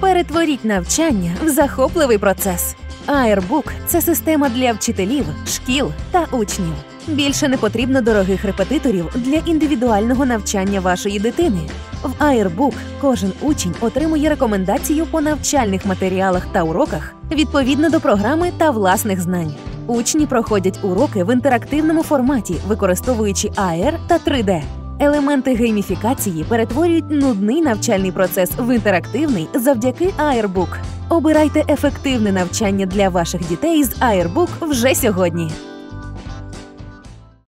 Перетворіть навчання в захопливий процес. Airbook – це система для вчителів, шкіл та учнів. Більше не потрібно дорогих репетиторів для індивідуального навчання вашої дитини. В Airbook кожен учень отримує рекомендацію по навчальних матеріалах та уроках відповідно до програми та власних знань. Учні проходять уроки в інтерактивному форматі, використовуючи AR та 3D. Елементи гейміфікації перетворюють нудний навчальний процес в інтерактивний завдяки Airbook. Обирайте ефективне навчання для ваших дітей з Airbook вже сьогодні.